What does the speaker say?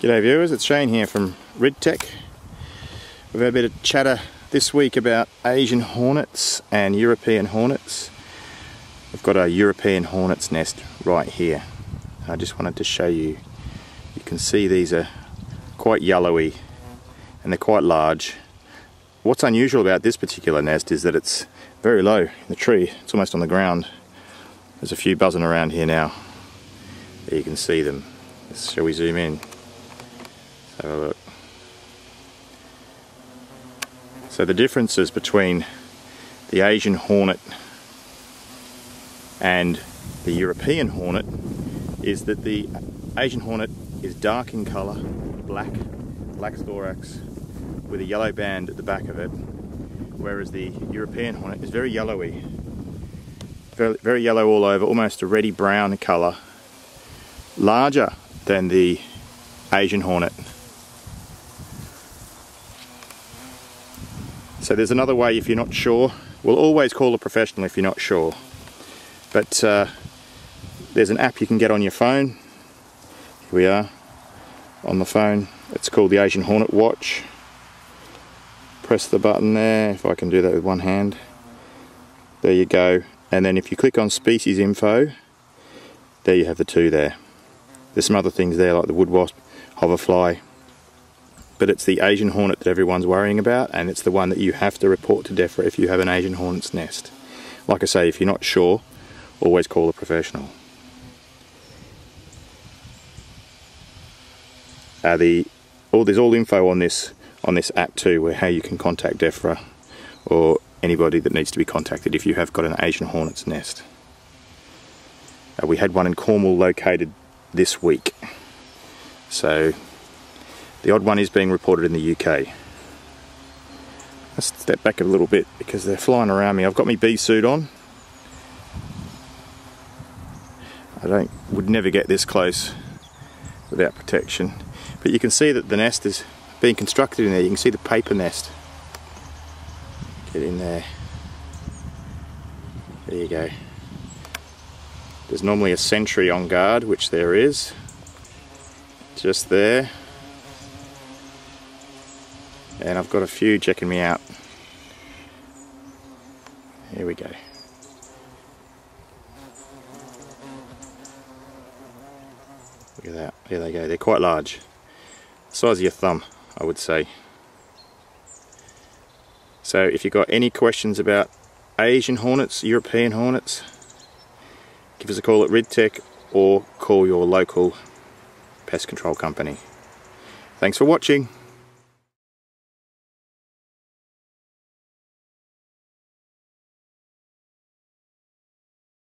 G'day viewers, it's Shane here from RIDTEK. We've had a bit of chatter this week about Asian hornets and European hornets. We've got a European hornet's nest right here. I just wanted to show you. You can see these are quite yellowy and they're quite large. What's unusual about this particular nest is that it's very low in the tree. It's almost on the ground. There's a few buzzing around here now. There you can see them. Shall we zoom in? Have a look. So the differences between the Asian hornet and the European hornet is that the Asian hornet is dark in colour, black, black thorax, with a yellow band at the back of it, whereas the European hornet is very yellowy, very, very yellow all over, almost a reddy brown colour, larger than the Asian hornet. So there's another way if you're not sure. We'll always call a professional if you're not sure. But uh, there's an app you can get on your phone. Here we are on the phone. It's called the Asian Hornet Watch. Press the button there, if I can do that with one hand. There you go. And then if you click on species info, there you have the two there. There's some other things there like the wood wasp, hoverfly, but it's the Asian hornet that everyone's worrying about and it's the one that you have to report to DEFRA if you have an Asian hornet's nest. Like I say, if you're not sure, always call a professional. Uh, the all there's all info on this on this app too, where how you can contact DEFRA or anybody that needs to be contacted if you have got an Asian hornet's nest. Uh, we had one in Cornwall located this week, so the odd one is being reported in the UK. Let's step back a little bit because they're flying around me. I've got my bee suit on. I don't would never get this close without protection. But you can see that the nest is being constructed in there. You can see the paper nest. Get in there. There you go. There's normally a sentry on guard, which there is. Just there and I've got a few checking me out. Here we go. Look at that, there they go, they're quite large. size of your thumb, I would say. So if you've got any questions about Asian hornets, European hornets, give us a call at RIDTEK or call your local pest control company. Thanks for watching.